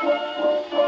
Música